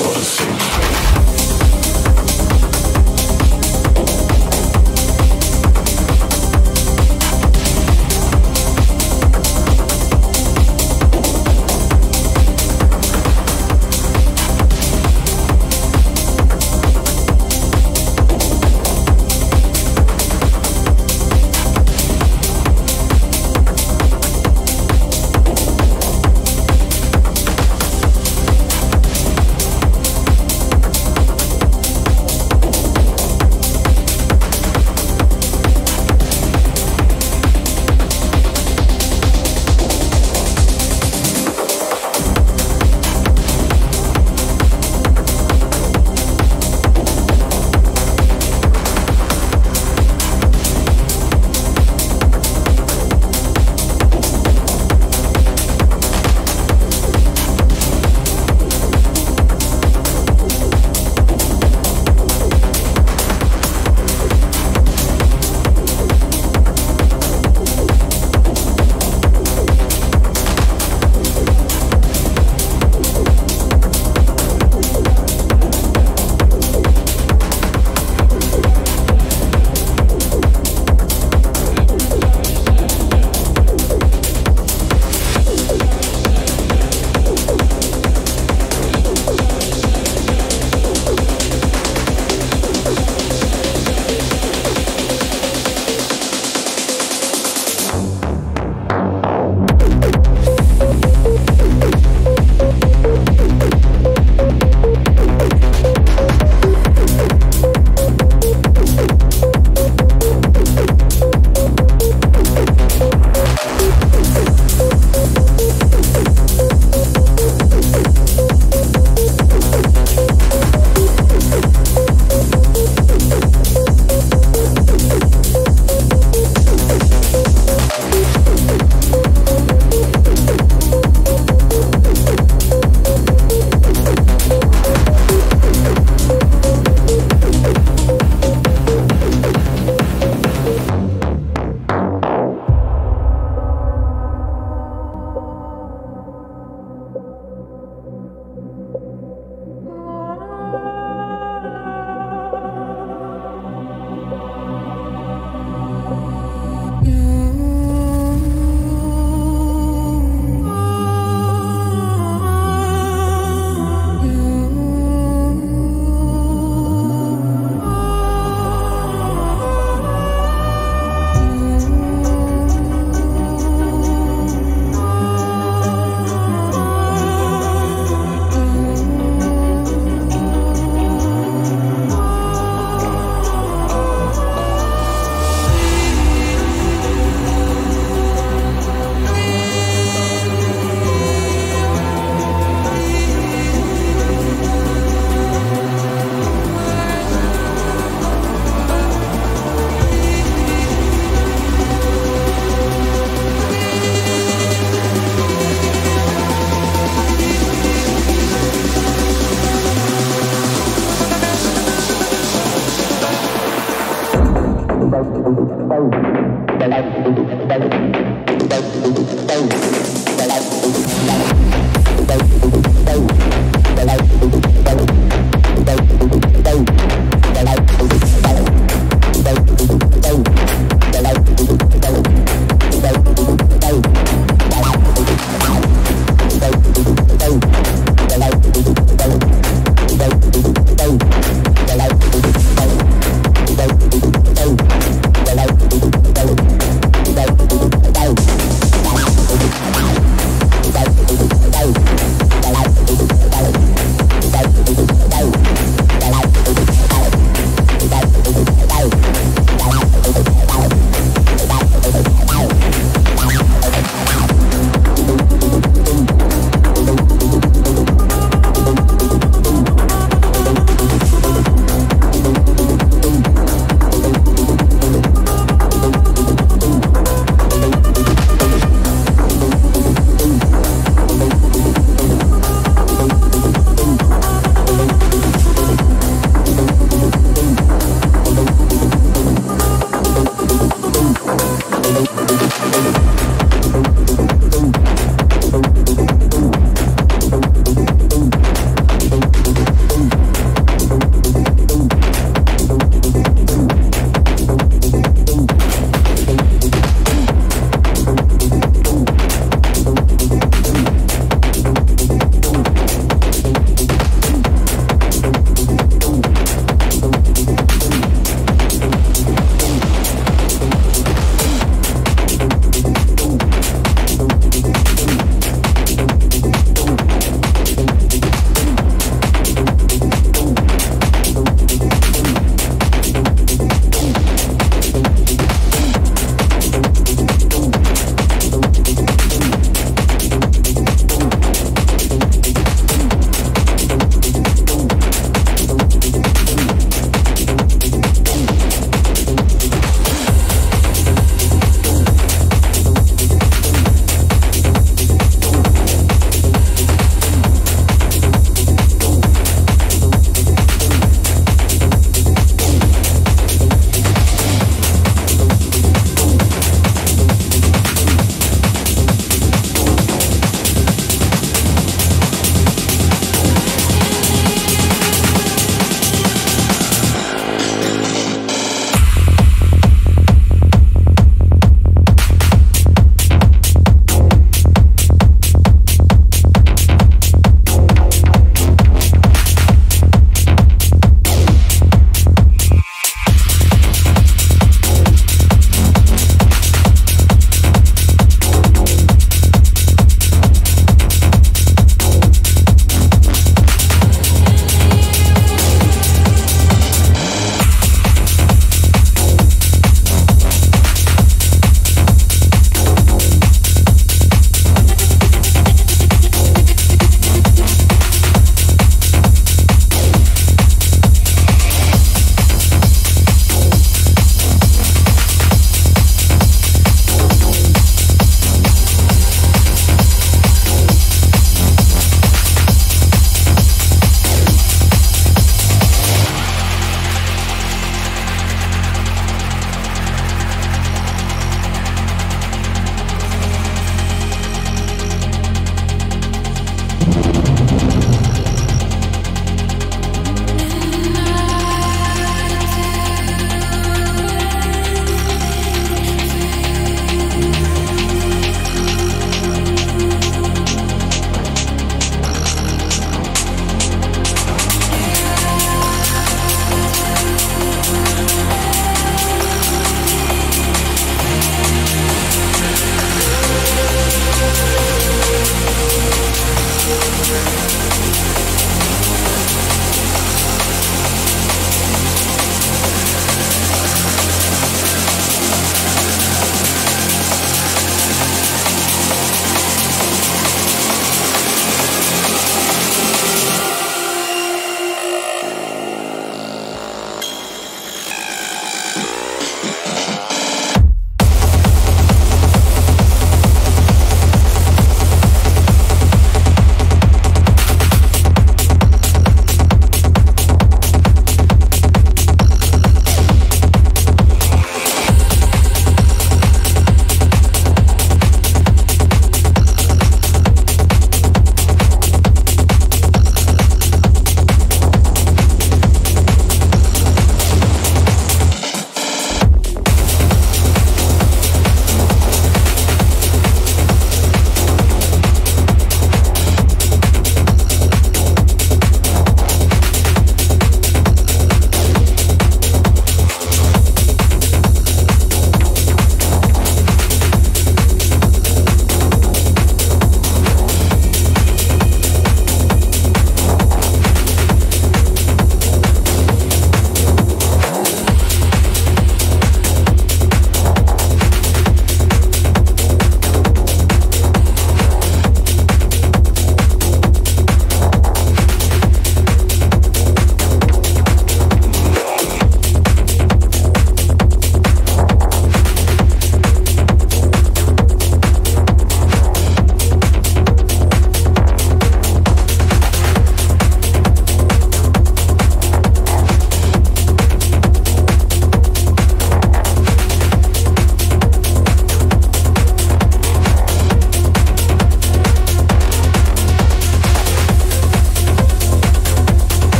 Thank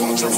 want your